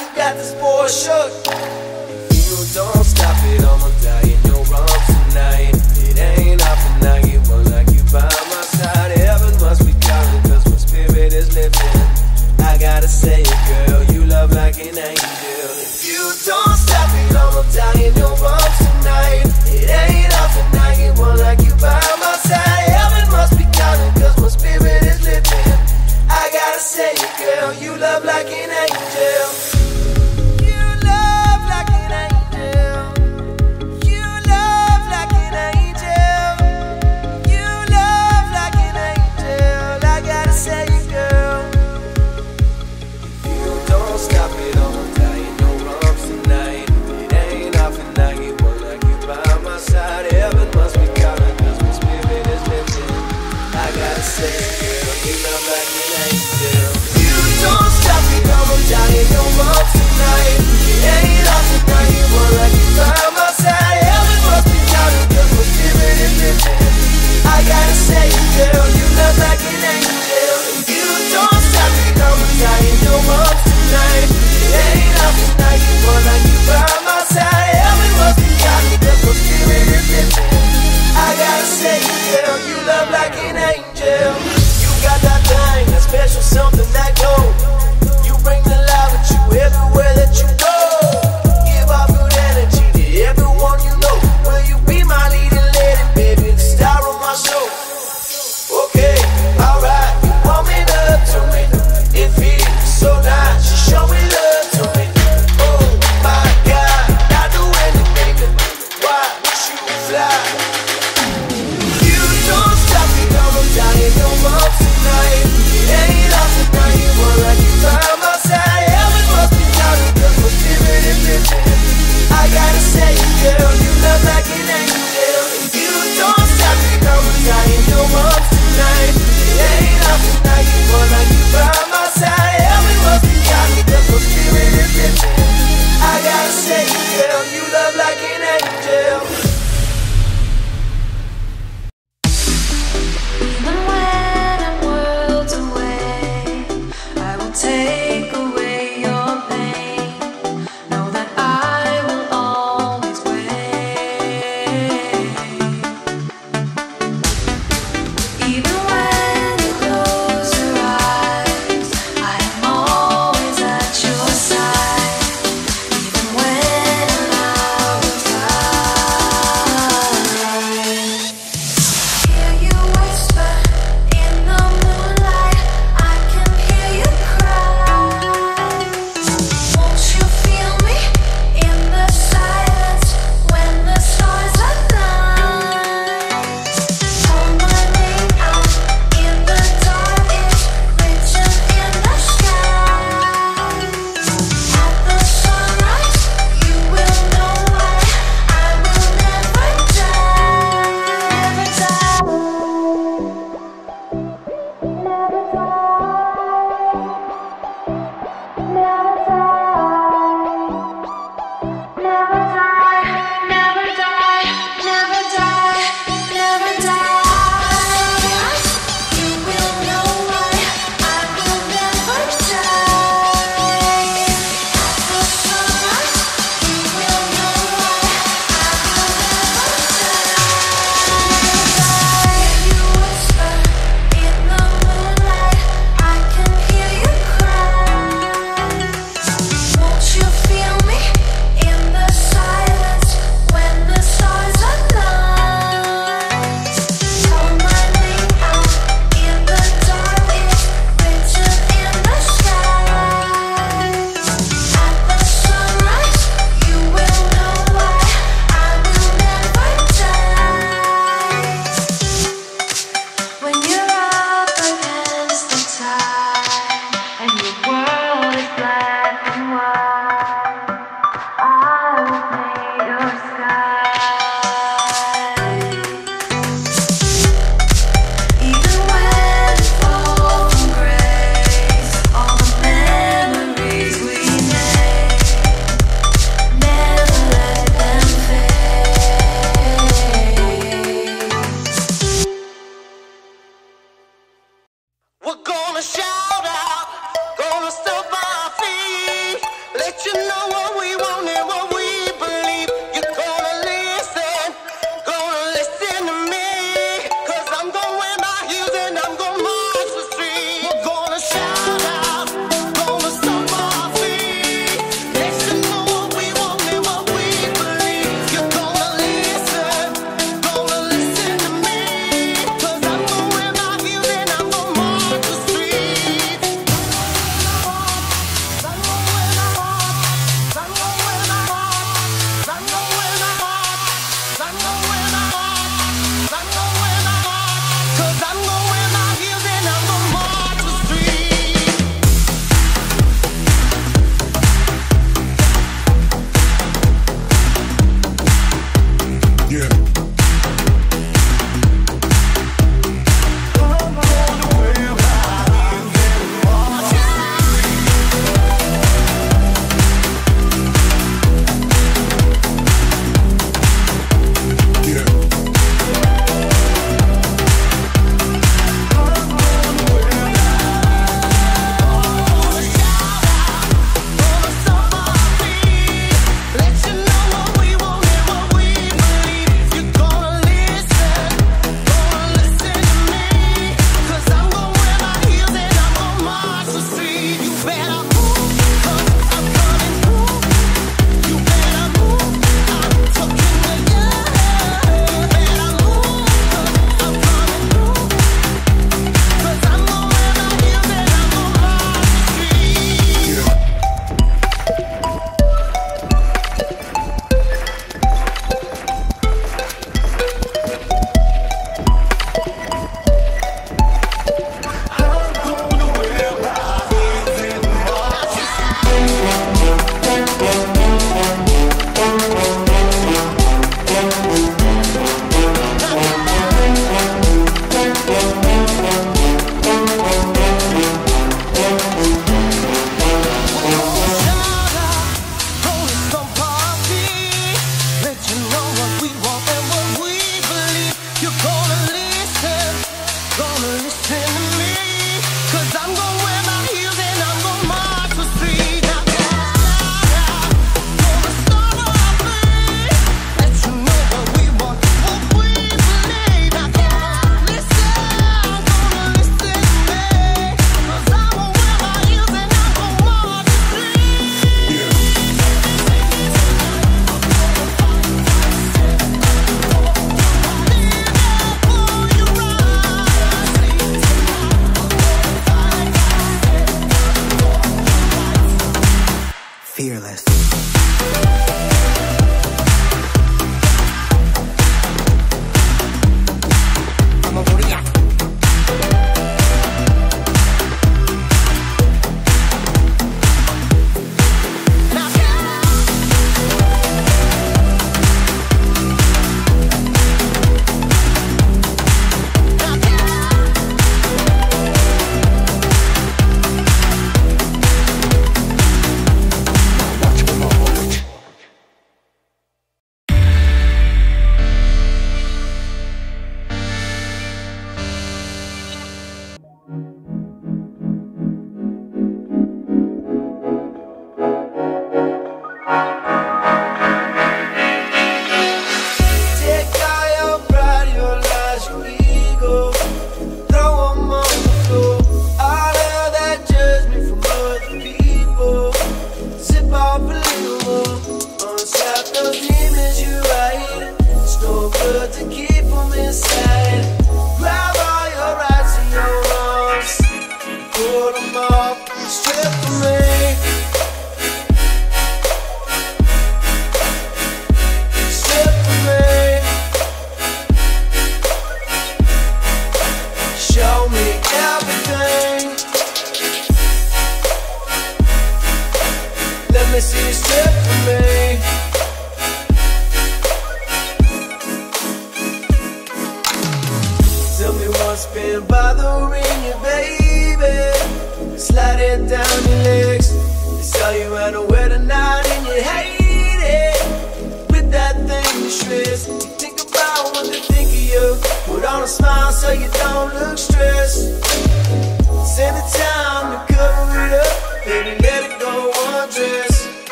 you got this boy shook. If you don't stop it, I'ma die in your arms tonight. It ain't often I get one like you by my side. Heaven must be calling, cause my spirit is lifting. I gotta say it, girl.